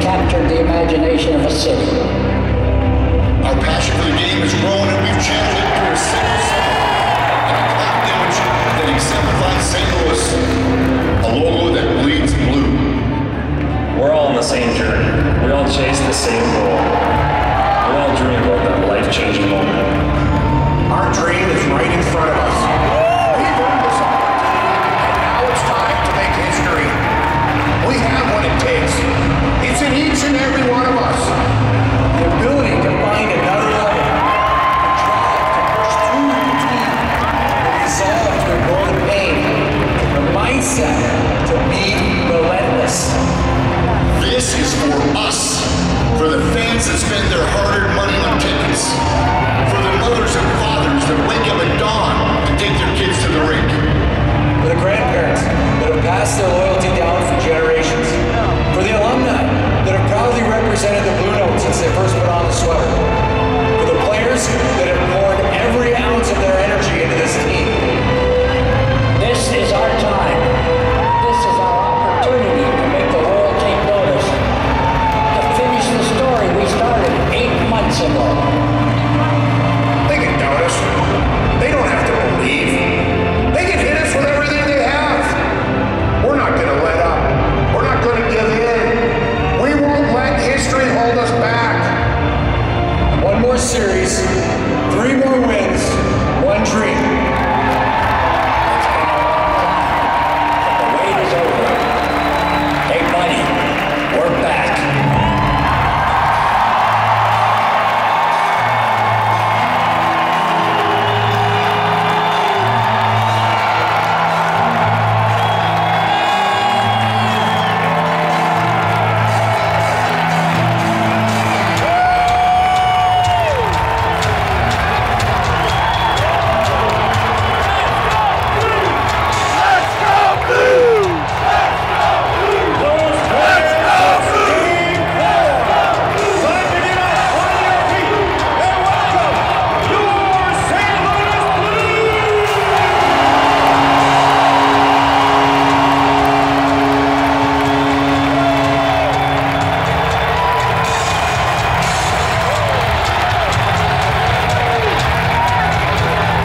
Captured the imagination of a city. Our passion for the game has grown and we've channeled it through a single song and a cloud image that exemplifies St. Louis, a logo that bleeds blue. We're all on the same journey. We all chase the same goal. We all dream about that life-changing moment. Our dream is right in front of us.